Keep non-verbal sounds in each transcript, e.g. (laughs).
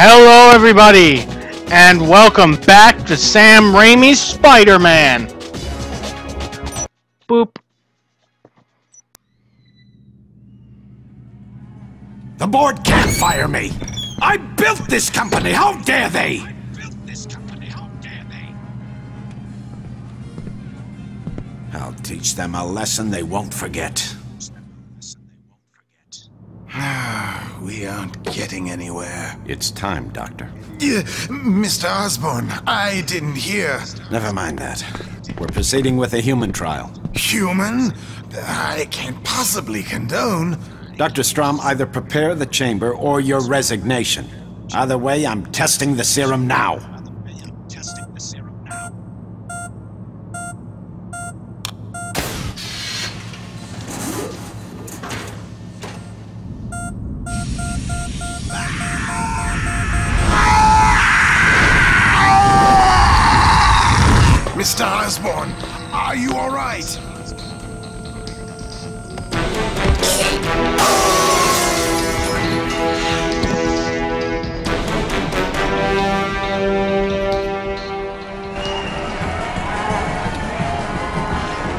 Hello, everybody, and welcome back to Sam Raimi's Spider-Man. Boop. The board can't fire me! I built this company! How dare they! I'll teach them a lesson they won't forget. We aren't getting anywhere. It's time, Doctor. Mr. Osborn, I didn't hear. Never mind that. We're proceeding with a human trial. Human? I can't possibly condone. Dr. Stromm, either prepare the chamber or your resignation. Either way, I'm testing the serum now.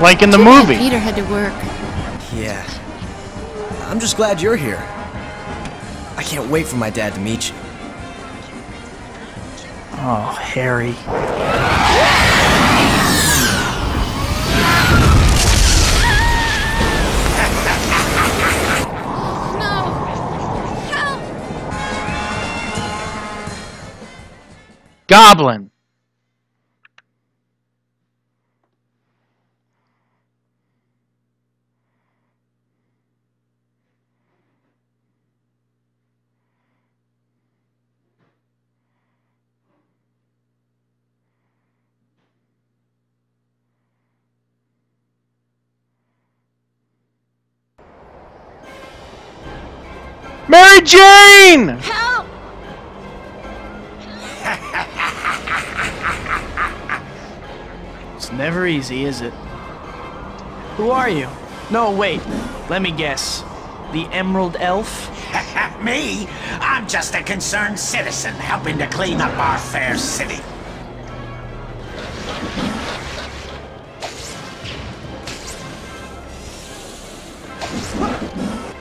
Like in the movie. Peter had to work. Yeah. I'm just glad you're here. I can't wait for my dad to meet you. Oh, Harry. No! Help! Goblin. Mary Jane! Help! It's never easy, is it? Who are you? No, wait. Let me guess. The Emerald Elf? (laughs) me? I'm just a concerned citizen helping to clean up our fair city.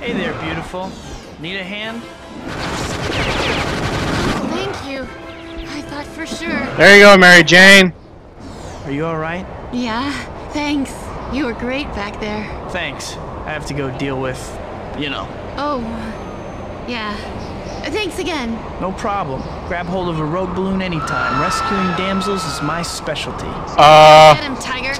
Hey there, beautiful. Need a hand? Thank you. I thought for sure. There you go, Mary Jane. Are you alright? Yeah, thanks. You were great back there. Thanks. I have to go deal with, you know. Oh, yeah. Thanks again. No problem. Grab hold of a rogue balloon anytime. Rescuing damsels is my specialty. Uh, Get him, Tiger.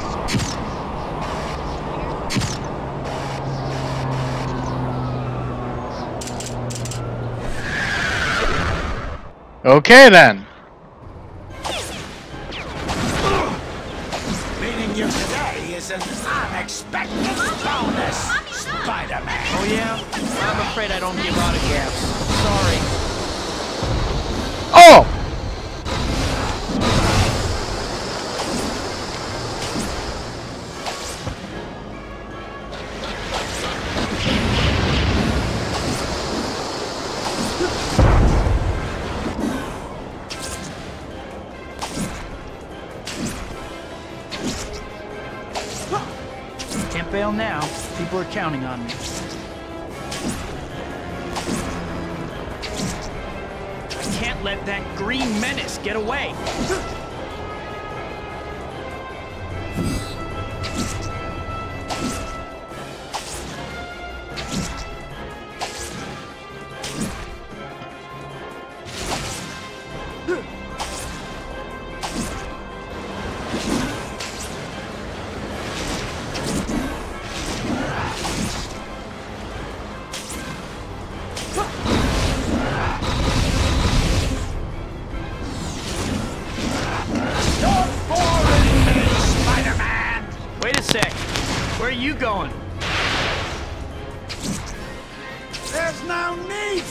Okay then. Counting on me. I can't let that green menace get away.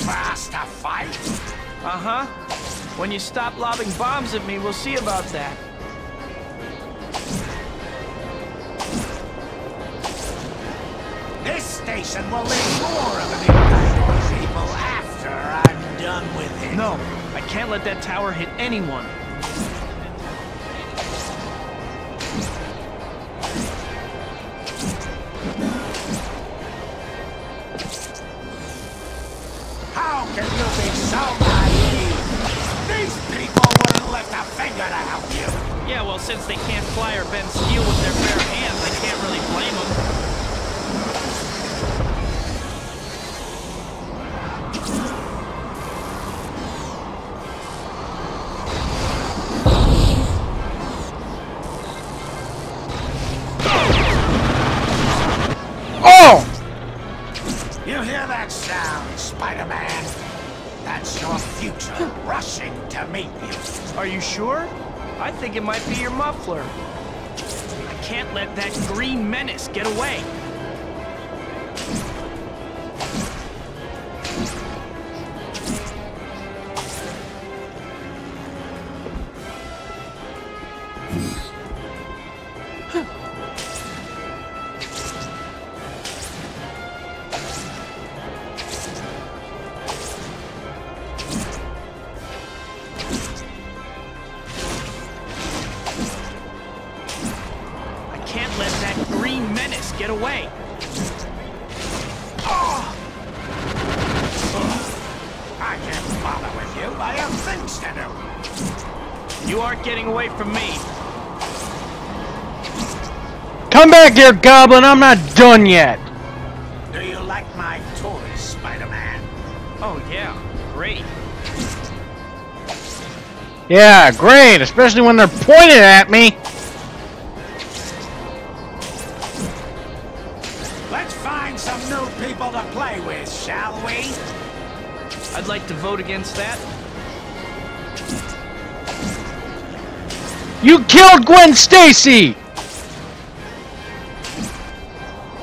To fight. Uh-huh. When you stop lobbing bombs at me, we'll see about that. This station will leave more of an impact on people after I'm done with it. No, I can't let that tower hit anyone. How since they can't fly or bend steel with their bare it might be your muffler. I can't let that green menace get away. Menace get away. I can't bother with you. I have things to do. You aren't getting away from me. Come back here, Goblin. I'm not done yet. Do you like my toys, Spider-Man? Oh, yeah. Great. Yeah, great. Especially when they're pointed at me. Shall we? I'd like to vote against that. You killed Gwen Stacy!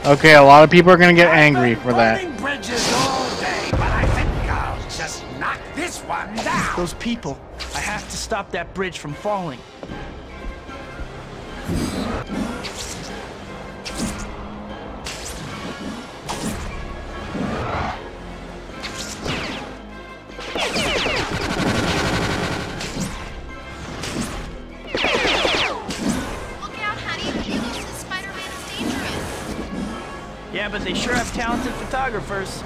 Okay, a lot of people are gonna get angry for that. Burning bridges all day, but I think I'll just knock this one down. Those people. I have to stop that bridge from falling. But they sure have talented photographers.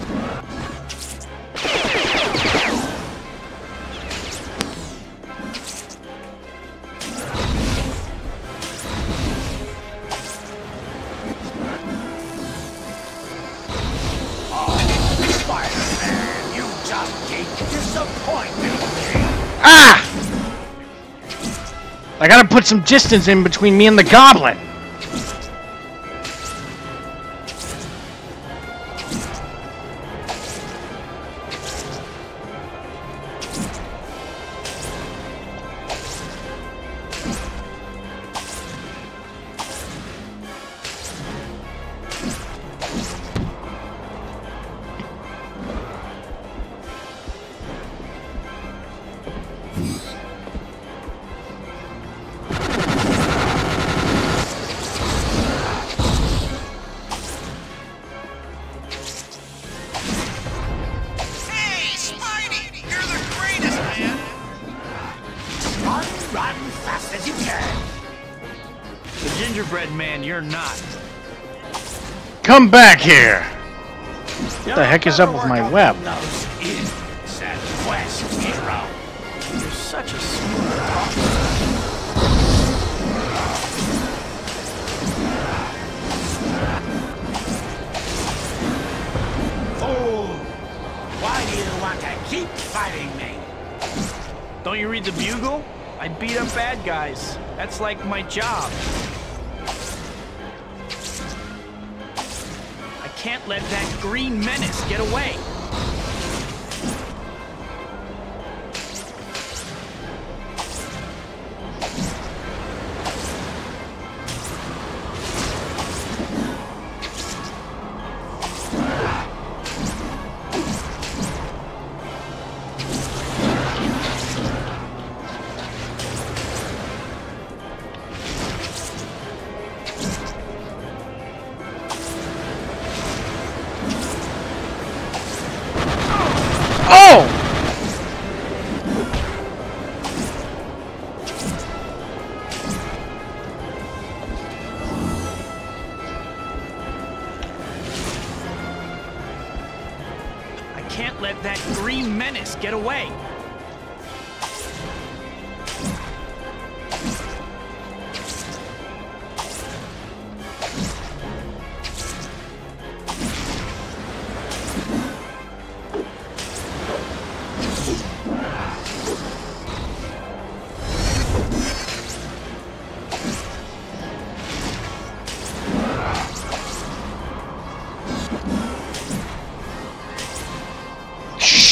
Ah! I gotta put some distance in between me and the Goblin. Gingerbread man, you're not. Come back here. What the heck is up with my web? Those idiots at Quest Hero. You're such a smooth talker. Fool! Why do you want to keep fighting me? Don't you read the Bugle? I beat up bad guys. That's like my job. Can't let that green menace get away.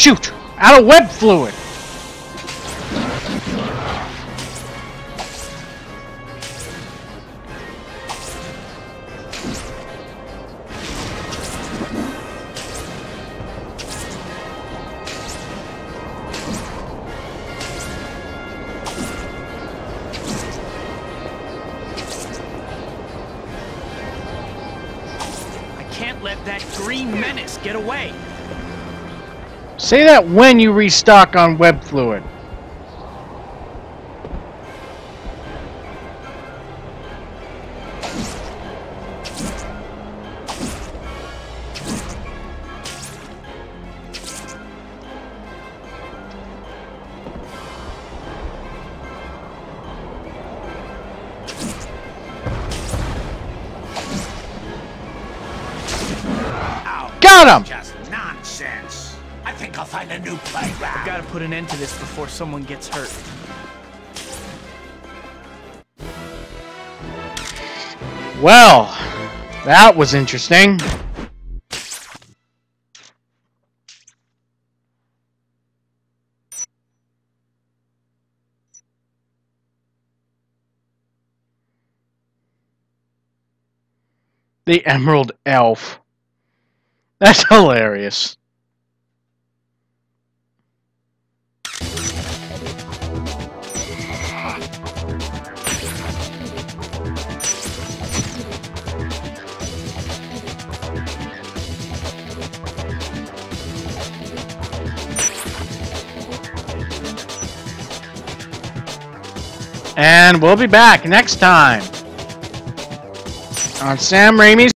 Shoot! Out of web fluid! I can't let that green menace get away. Say that when you restock on web fluid. Oh, Got him! Find a new playground. Gotta put an end to this before someone gets hurt. Well, that was interesting. The Emerald Elf. That's hilarious. And we'll be back next time on Sam Raimi's